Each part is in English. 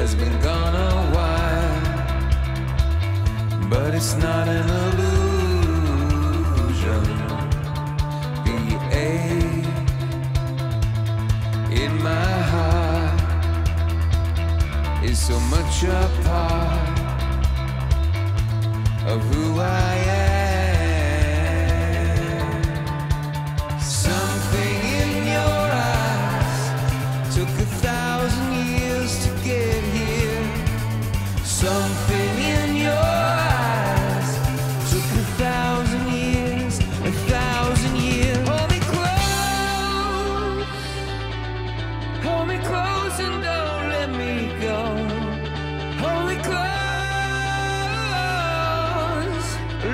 has been gone a but it's not an illusion. In my heart is so much a part of who I go. Hold me close,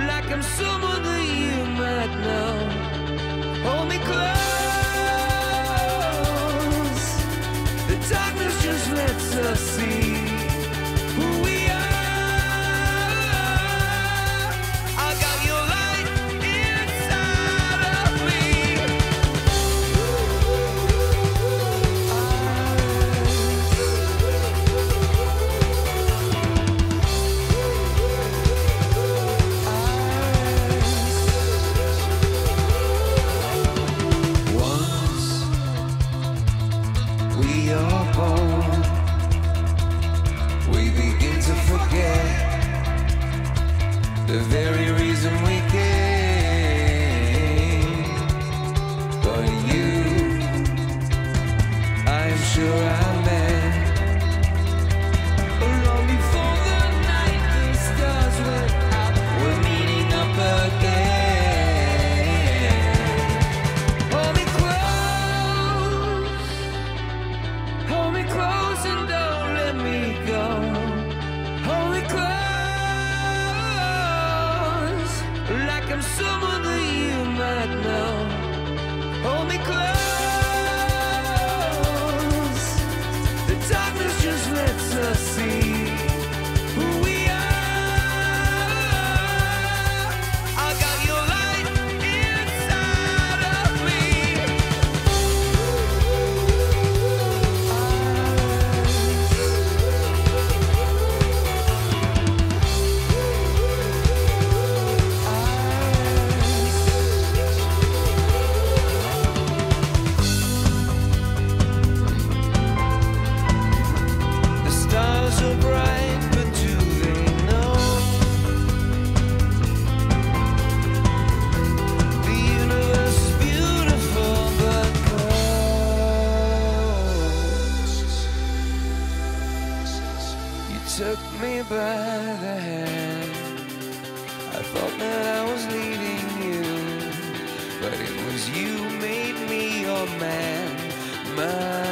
like I'm someone we are born, we begin to forget the very reason we came. But you, I'm sure I I'm someone that you might know. Hold me close, took me by the hand. I thought that I was leading you, but it was you made me your man. My